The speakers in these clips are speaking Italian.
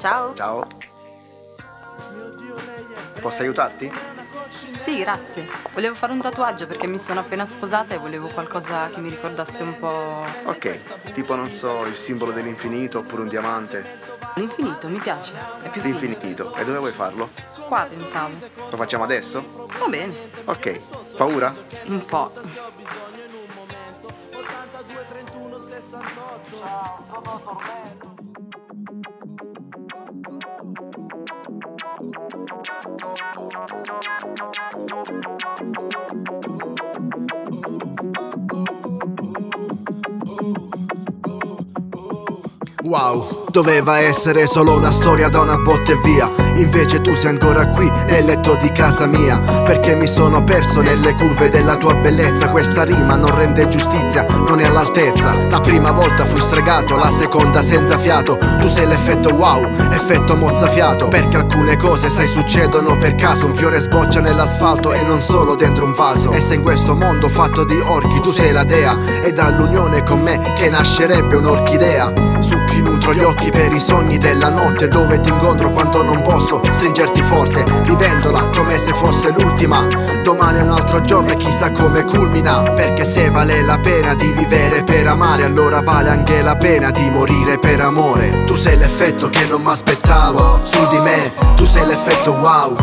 Ciao. Ciao. Posso aiutarti? Sì, grazie. Volevo fare un tatuaggio perché mi sono appena sposata e volevo qualcosa che mi ricordasse un po'. Ok, tipo non so, il simbolo dell'infinito oppure un diamante. L'infinito, mi piace. È più. L'infinito. E dove vuoi farlo? Qua pensavo. Lo facciamo adesso? Va bene. Ok. Paura? Un po'. Wow, doveva essere solo una storia da una botte via. Invece tu sei ancora qui nel letto di casa mia. Perché mi sono perso nelle curve della tua bellezza. Questa rima non rende giustizia, non è all'altezza. La prima volta fui stregato, la seconda senza fiato. Tu sei l'effetto wow, effetto mozzafiato. Perché alcune cose sai succedono per caso. Un fiore sboccia nell'asfalto e non solo dentro un vaso. E se in questo mondo fatto di orchi tu sei la dea E dall'unione con me che nascerebbe un'orchidea. Succhi nutro gli occhi per i sogni della notte Dove ti incontro quando non posso stringerti forte Vivendola come se fosse l'ultima. Domani è un altro giorno e chissà come culmina Perché se vale la pena di vivere per amare Allora vale anche la pena di morire per amore. Tu sei l'effetto che non mi aspettavo Su di me, tu sei l'effetto wow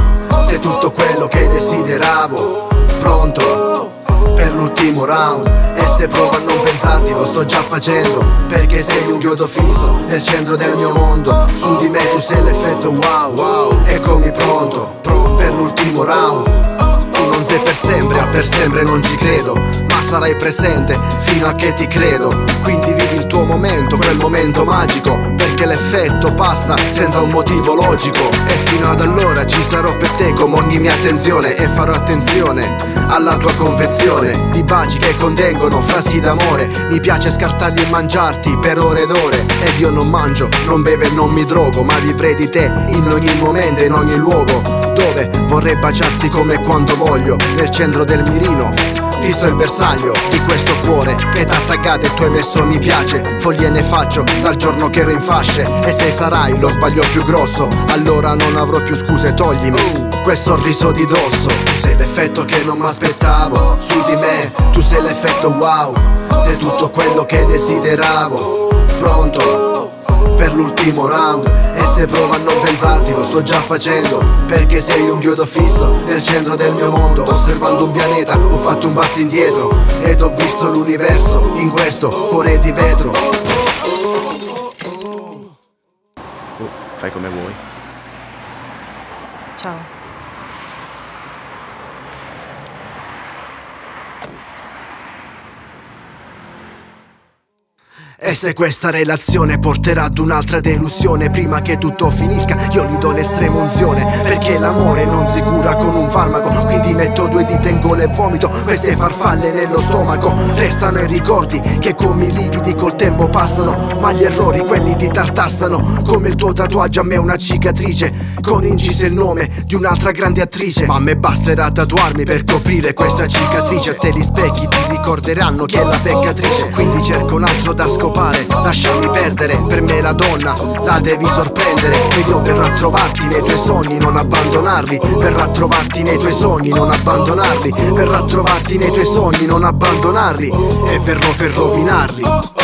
Sei tutto quello che desideravo Pronto per l'ultimo round se provo a non pensarti lo sto già facendo Perché sei un chiodo fisso nel centro del mio mondo. Su di me tu sei l'effetto wow wow Eccomi pronto, pronto per l'ultimo round. Tu non sei per sempre, a per sempre non ci credo Ma sarai presente fino a che ti credo. Quindi vivi il tuo momento, quel momento magico Perché l'effetto passa senza un motivo logico. E fino ad allora ci sarò per te come ogni mia attenzione E farò attenzione alla tua confezione. Di baci che contengono frasi d'amore. Mi piace scartarli e mangiarti per ore ed ore. Ed io non mangio, non bevo e non mi drogo Ma vivrei di te in ogni momento e in ogni luogo Dove vorrei baciarti come quando voglio Nel centro del mirino Fisso il bersaglio di questo cuore che t'ha taggato e tu hai messo mi piace. Foglie ne faccio dal giorno che ero in fasce. E se sarai lo sbaglio più grosso Allora non avrò più scuse, toglimi quel sorriso di dosso. Tu sei l'effetto che non mi aspettavo Su di me, tu sei l'effetto wow Sei tutto quello che desideravo. Pronto l'ultimo round. E se provo a non pensarti lo sto già facendo. Perché sei un chiodo fisso nel centro del mio mondo. Osservando un pianeta ho fatto un passo indietro. Ed ho visto l'universo in questo cuore di vetro. Oh, fai come vuoi. Ciao. E se questa relazione porterà ad un'altra delusione Prima che tutto finisca io gli do l'estrema unzione Perché l'amore non si cura con un farmaco Quindi metto due dita in gola e vomito Queste farfalle nello stomaco Restano i ricordi che come i lividi col tempo passano Ma gli errori quelli ti tartassano Come il tuo tatuaggio a me una cicatrice Con inciso il nome di un'altra grande attrice Ma a me basterà tatuarmi per coprire questa cicatrice A te gli specchi ti ricorderanno chi è la peccatrice Quindi cerco un altro da scopare. Lasciami perdere, per me la donna la devi sorprendere. Ed io verrò a trovarti nei tuoi sogni, non abbandonarli. Verrò a trovarti nei tuoi sogni, non abbandonarli. Verrò a trovarti nei tuoi sogni, non abbandonarli. E verrò per rovinarli